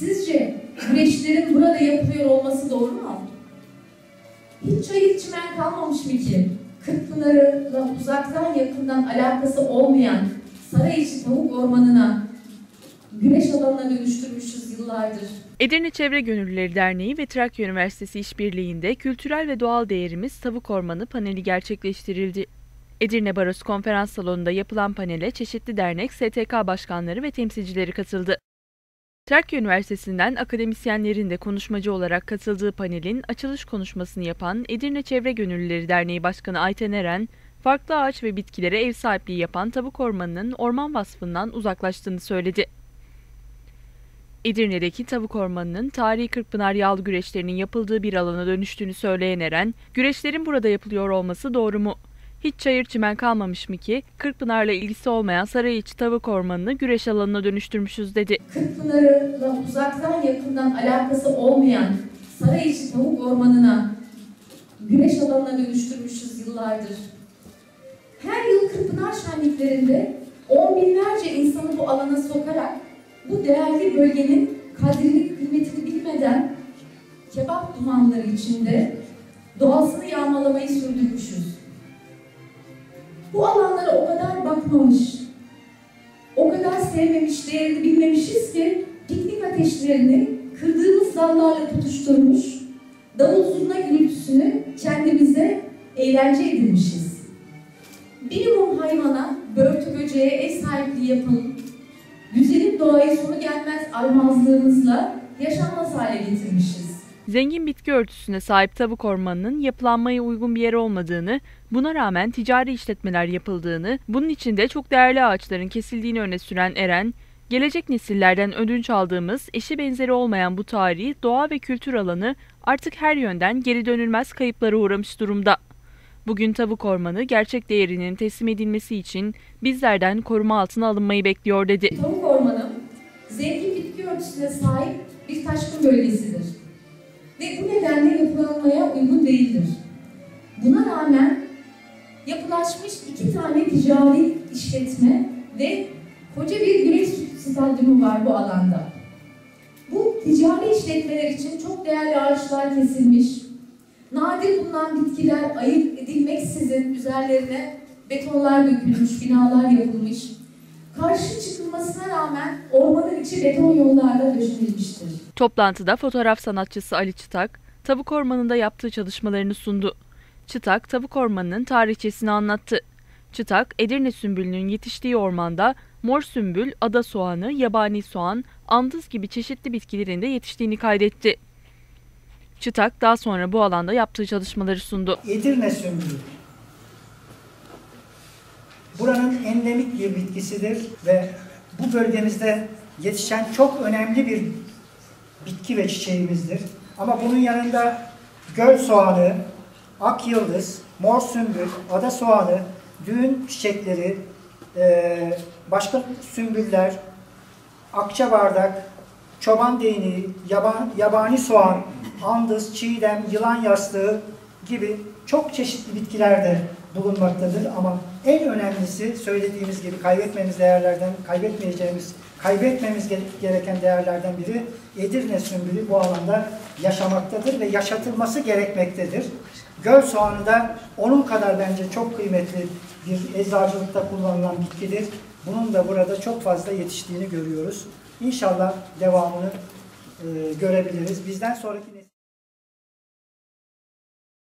Sizce güreşlerin burada yapılıyor olması doğru mu? Hiç çayır çimen kalmamış mı ki? Kırkpınar'la uzaktan yakından alakası olmayan Sarayişi Tavuk Ormanı'na güreş alanına dönüştürmüşüz yıllardır. Edirne Çevre Gönüllüleri Derneği ve Trakya Üniversitesi işbirliğinde kültürel ve doğal değerimiz tavuk ormanı paneli gerçekleştirildi. Edirne Barosu Konferans Salonu'nda yapılan panele çeşitli dernek, STK başkanları ve temsilcileri katıldı. Trakya Üniversitesi'nden akademisyenlerin de konuşmacı olarak katıldığı panelin açılış konuşmasını yapan Edirne Çevre Gönüllüleri Derneği Başkanı Ayten Eren, farklı ağaç ve bitkilere ev sahipliği yapan tavuk ormanının orman vasfından uzaklaştığını söyledi. Edirne'deki tavuk ormanının tarihi Kırkpınar yağlı güreşlerinin yapıldığı bir alana dönüştüğünü söyleyen Eren, güreşlerin burada yapılıyor olması doğru mu? Hiç çayır çimen kalmamış mı ki Kırkpınar'la ilgisi olmayan Sarıyiç Tavuk Ormanı'nı güreş alanına dönüştürmüşüz dedi. Kırkpınar'la uzaktan yakından alakası olmayan Sarayişi Tavuk Ormanı'na güneş alanına dönüştürmüşüz yıllardır. Her yıl Kırkpınar şenliklerinde on binlerce insanı bu alana sokarak bu değerli bölgenin kadrini, kıymetini bilmeden kebap dumanları içinde doğasını yağmalamayı sürdürmüşüz. Bu alanlara o kadar bakmamış, o kadar sevmemiş, değerini bilmemişiz ki piknik ateşlerini kırdığımız dallarla tutuşturmuş, davul zurna gürültüsünü kendimize eğlence edinmişiz. Minimum hayvana, börtü böceğe ev sahipliği yapın, güzelim doğayı sonu gelmez almazlığımızla yaşanmaz hale getirmişiz. Zengin bitki örtüsüne sahip tavuk ormanının yapılanmaya uygun bir yer olmadığını, buna rağmen ticari işletmeler yapıldığını, bunun içinde çok değerli ağaçların kesildiğini öne süren Eren, gelecek nesillerden ödünç aldığımız eşi benzeri olmayan bu tarihi, doğa ve kültür alanı artık her yönden geri dönülmez kayıplara uğramış durumda. Bugün tavuk ormanı gerçek değerinin teslim edilmesi için bizlerden koruma altına alınmayı bekliyor dedi. Tavuk ormanı zengin bitki örtüsüne sahip bir taşkın bölgesidir. Ve bu nedenle yapılanmaya uygun değildir. Buna rağmen yapılaşmış iki tane ticari işletme ve koca bir güreş stadyumu var bu alanda. Bu ticari işletmeler için çok değerli ağaçlar kesilmiş, nadir bulunan bitkiler ayırt edilmeksizin üzerlerine betonlar dökülmüş, binalar yapılmış. Karşı çıkılmasına rağmen ormanın içi beton yollarla döşenilmiştir. Toplantıda fotoğraf sanatçısı Ali Çıtak, Tavuk Ormanı'nda yaptığı çalışmalarını sundu. Çıtak, Tavuk Ormanı'nın tarihçesini anlattı. Çıtak, Edirne sümbülünün yetiştiği ormanda mor sümbül, ada soğanı, yabani soğan, andız gibi çeşitli bitkilerin de yetiştiğini kaydetti. Çıtak daha sonra bu alanda yaptığı çalışmaları sundu. Edirne sümbülü. Buranın endemik bir bitkisidir ve bu bölgemizde yetişen çok önemli bir bitki ve çiçeğimizdir. Ama bunun yanında göl soğanı, ak yıldız, mor sümbül, ada soğanı, düğün çiçekleri, e, başka sümbüller, akça bardak, çoban değneği, yaban, yabani soğan, andız, çiğdem, yılan yastığı gibi çok çeşitli bitkiler de bulunmaktadır. Ama en önemlisi söylediğimiz gibi kaybetmemiz değerlerden, kaybetmeyeceğimiz, kaybetmemiz gereken değerlerden biri Edirne sümbülü bu alanda yaşamaktadır ve yaşatılması gerekmektedir. Göl soğanı da onun kadar bence çok kıymetli bir eczacılıkta kullanılan bitkidir. Bunun da burada çok fazla yetiştiğini görüyoruz. İnşallah devamını e, görebiliriz. Bizden sonraki nesil